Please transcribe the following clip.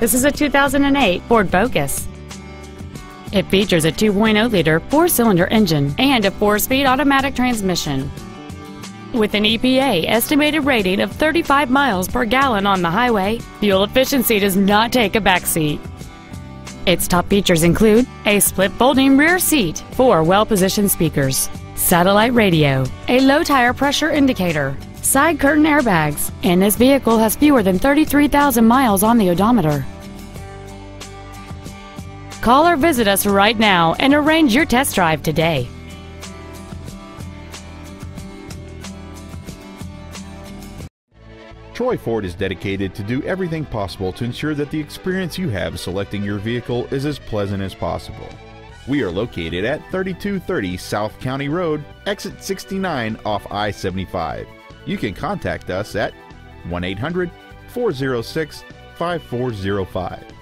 This is a 2008 Ford Focus. It features a 2.0-liter four-cylinder engine and a four-speed automatic transmission. With an EPA estimated rating of 35 miles per gallon on the highway, fuel efficiency does not take a backseat. Its top features include a split folding rear seat, four well-positioned speakers, satellite radio, a low tire pressure indicator, side curtain airbags, and this vehicle has fewer than 33,000 miles on the odometer. Call or visit us right now and arrange your test drive today. Troy Ford is dedicated to do everything possible to ensure that the experience you have selecting your vehicle is as pleasant as possible. We are located at 3230 South County Road, exit 69 off I 75. You can contact us at 1 800 406 5405.